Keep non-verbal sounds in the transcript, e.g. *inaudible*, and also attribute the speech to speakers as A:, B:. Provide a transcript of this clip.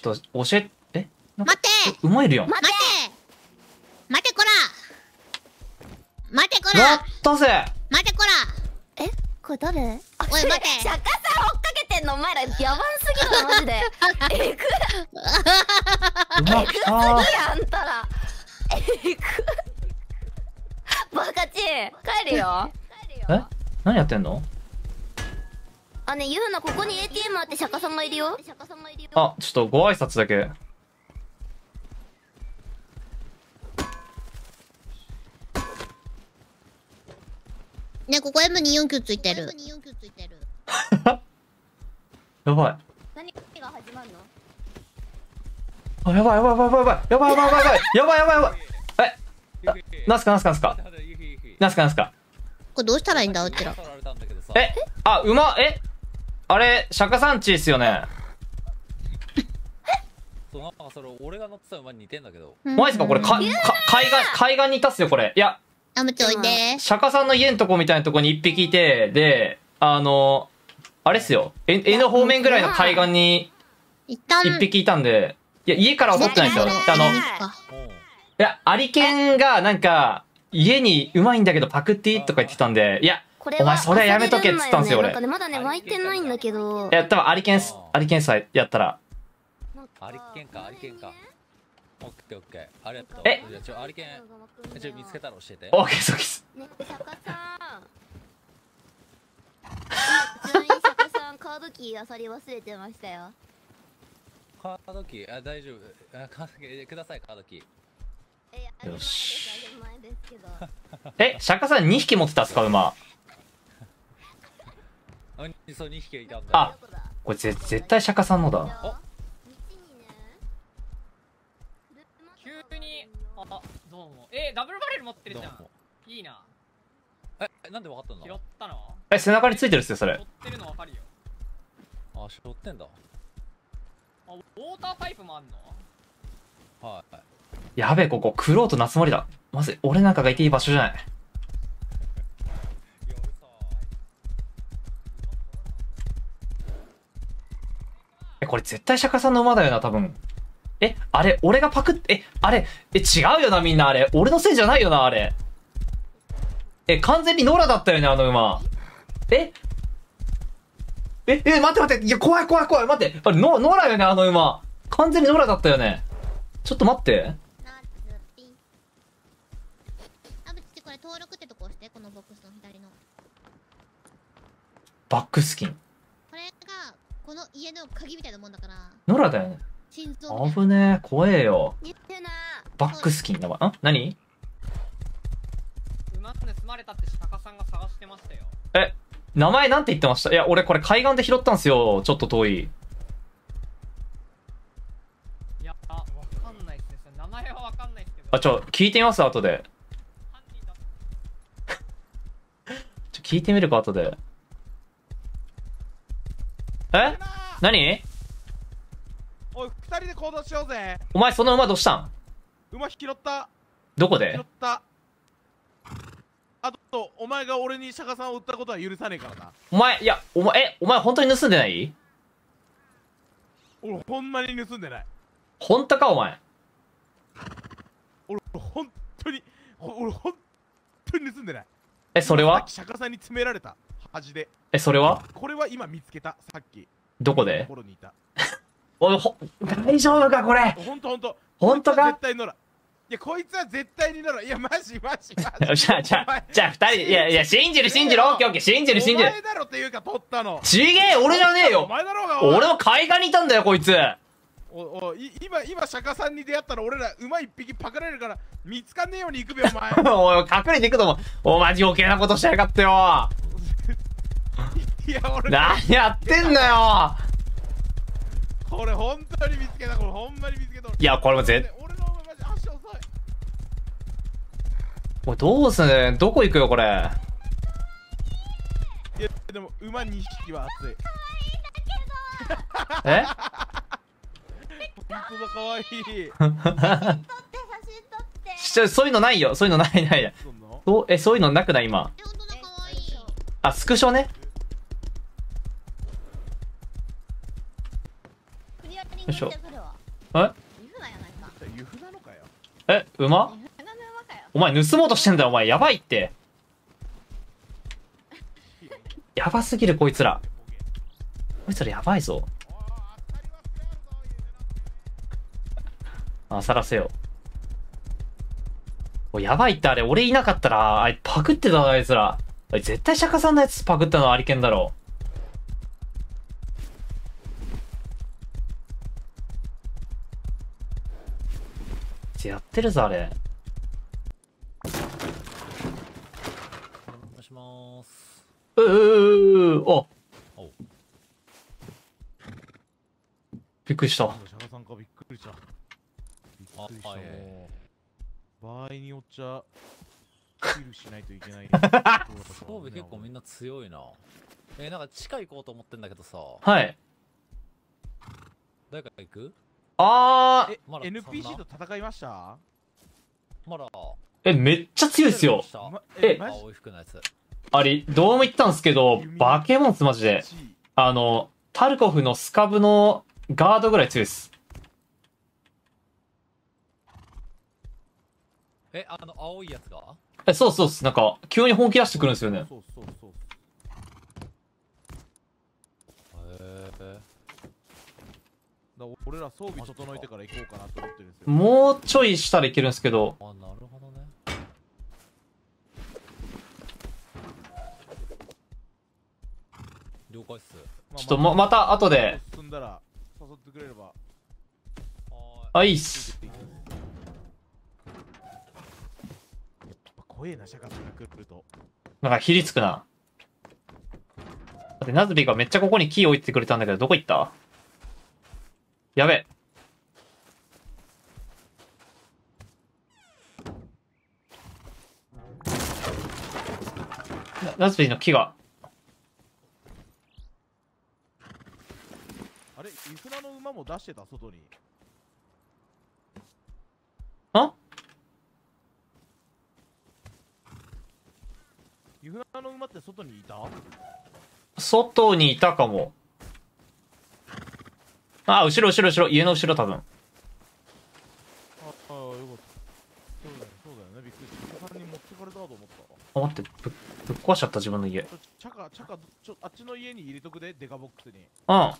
A: ちょっと教え、え？
B: 待って
A: 馬いるやん。
B: 待て！待てこら！待てこ
A: や
B: ら
A: ったぜ
B: 待てこ
C: え？これ誰？
B: おい待て！*laughs*
C: 釈迦さん追っかけてんのお前らやばんすぎるなマジで。*laughs* えぐ
A: 馬来たー。
C: いやあんたら。えぐバカチン帰るよ。
A: え？何やってんの？
C: あねゆうなここに ATM あって釈迦さんがいるよ。釈迦さんがいるよ
A: あ、ちょっとご挨拶だけ。
B: ねここ M249 ついてる M249 ついてる。*laughs*
A: やばい。
C: 何が始まるの？
A: あ、やばいやばいやばいやばいやばいやばいやばいやばいやばいやばいやばい。えあなんすかなんすかなんすかなんすかなんすか
B: これどうしたらいいんだうちら。
A: えあ、馬、えあれ、釈迦さんちっすよね？
D: そうなんかそれ俺が乗ってた馬に似てんだけど。
A: マジっすか？これ、か、か、海岸、海岸にいたっすよ、これ。いや、
B: あむちおいで。
A: 釈迦さんの家のとこみたいなとこに一匹いて、で、あの、あれっすよ。え N 方面ぐらいの海岸に
B: 一
A: 匹いたんで、いや、家からは取ってないんですよ。あの、い
D: うん
A: や、アリケンがなんか、家にうまいんだけどパクっていいとか言ってたんで、いや、
C: これ
A: お前それやめとけっつったんすよ俺。
C: なんかねまだね湧いてないんだけど。
A: いや、多分アリケンス、アリケンさえやったら、
D: アリケンかアリケンか。オッケーオッケー。ありがとう。
A: え？
D: じゃあちょアリケンえちょ見つけたら教えて。
A: オーケーそうです。
C: ね釈迦さん。ちなみに釈迦さんカードキーあさり忘れてましたよ。
D: カードキー？あ大丈夫。あカードキーくださいカードキー。
A: よし。え、釈迦さん2匹持ってたっすか、馬？
D: あそう2匹いたんだ。
A: あ
C: どこ
A: れぜ、絶対釈迦さんのだ。
E: 急にあどうも。えダブルバレル持ってるじゃん。
D: どうも。
E: いいな。
D: えなんでわかった
E: 拾
D: の
E: ったの？
A: え、背中についてるっすよ、それ。
E: 拾。ってるの分かるよ。
D: あしょってんだ。
E: あウォーターパイプもあんの？
D: はい。
A: やべえ、ここ、クローと夏森だ。まずい、俺なんかがいていい場所じゃない。え、これ絶対釈迦さんの馬だよな、多分。え、あれ、俺がパクって、え、あれ、え、違うよな、みんな、あれ。俺のせいじゃないよな、あれ。え、完全にノラだったよね、あの馬。え？え、え、待って待って、いや、怖い怖い怖い、待って。あれ、ノノラよね、あの馬。完全にノラだったよね。ちょっと待って。
B: なつぴあぶちこれ登録ってとこ押してこのボックスの左の
A: バックスキン。
B: この家の鍵みたいなもんだから
A: ノラだよね。
B: 心臓
A: 危ねえ、怖えよ。
C: 言ってな
A: バックスキンだわ。ん？何？
E: 馬盗まれたって釈迦さんが探してましたよ
A: え、名前なんて言ってました？いや、俺これ海岸で拾ったんすよ。ちょっと遠い。
E: いやあ分かんないっすね名前は分かんないっすけど
A: あ、ちょ、聞いてみます、後で。*laughs* ちょ、聞いてみるか、後で。え？何？
F: おい二人で行動しようぜ。
A: お前その馬どうしたん？
F: 馬拾った。
A: どこ
F: 拾
A: で
F: った。あとお前が俺に釈迦さんを売ったことは許さねえからな。
A: お前、いや、お前、え、お前本当に盗んでない？
F: 俺ほんまに盗んでない。
A: 本当か、お前？
F: 俺ほんとにほ俺ほんとに盗んでない。
A: え、それは？
F: 釈迦さんに詰められた恥で。
A: え、それは？
F: これは今見つけた。さっき。と
A: どこで？
F: ころにいた。*laughs*
A: おい、ほ、大丈夫か、これ？
F: ほんとほんと
A: ほんとか
F: 絶対ノラいやこいつは絶対にノラいやマジマジマジ。*laughs*
A: じゃあ、じゃあじゃあ、二人で、いや、いや、信じる、信じる、オッケーオッケー、信じる、信じる。
F: お。前だろっていうか取ったの。
A: ちげえ、俺じゃねえ
F: お
A: よ。
F: 前だろうが
A: 俺も海岸にいたんだよ、こいつ。
F: おおい今今釈迦さんに出会ったら俺ら馬一匹パクられるから見つかんねえように行くべお前。*laughs*
A: おい、隠れていくと思う。お前余計なことしやがってよ。
F: いや俺
A: 何やってんだよ。
F: これ本当に見つけたこれほんまに見つけた
A: いやこれもぜ
F: 俺の馬マジ足遅い
A: おい、どうすんねんどこ行くよ、これ。
F: いやでも馬2匹は熱い
A: え？
F: 本当だかわいい
C: 撮って写真撮って
A: ちょそういうのないよ。そういうのないない。
F: そんの
A: おえ、そういうのなくない今？あ、スクショね。
C: 国
B: リアリングしてくるわ
A: え？え？馬？お前盗もうとしてんだよお前。やばいって。やばすぎるこいつら。こいつらやばいぞ。あさらせよ。おいやばいってあれ。俺いなかったらあいパクってたぞあいつら。絶対釈迦さんのやつパクったのはアリケンだろやってるぞあれ。
D: お願いします。
A: うううお。
D: お。
A: びっくりした。
F: シャカさんかびっくりした。びっくりした
D: あはい
F: 場合によっちゃキルしないといけない *laughs*
D: 装備結構みんな強いな。えなんか地下行こうと思ってんだけどさ。
A: はい。
D: 誰か行く？
A: あー。
F: え
D: ま
F: NPC と戦いました？
D: まだ。
A: えめっちゃ強いっすよ。え
F: マジ？
D: 青い服のやつ。
A: あれどうも言ったんすけどバケモンっすマジで。あのタルコフのスカブのガードぐらい強いっす。
D: えあの青いやつが？
A: えそうそうっす。なんか急に本気出してくるんですよね。
F: そうそうそう
D: へえ
F: だ。俺ら装備整えてから行こうかなと思ってるんですよ。
A: もうちょいしたらいけるんですけど。
D: あなるほどね。了解っす。
F: まあ
A: ちょっとままた後で。
F: 進んだら誘ってくれれば。
D: は
A: あいいっす。
F: 怖えなシャカさんが来ると。
A: なんかひりつくな。だってナズビがめっちゃここにキー置いてくれたんだけどどこ行った？やべ。なナズビの木が。
F: あれイフナの馬も出してた外に。
A: ん
F: イフナの馬って外にいた？
A: 外にいたかも。あ、後ろ後ろ後ろ、家の後ろ多分。
F: ああよかったそうだよそうだよねびっくりしたシャカさんに持ってかれたと思ったわ
A: あ、待って、ぶっ、ぶっ壊しちゃった自分の家。
F: ちょチャカチャカちょあっちの家に入れとくでデカボックスに
A: うん。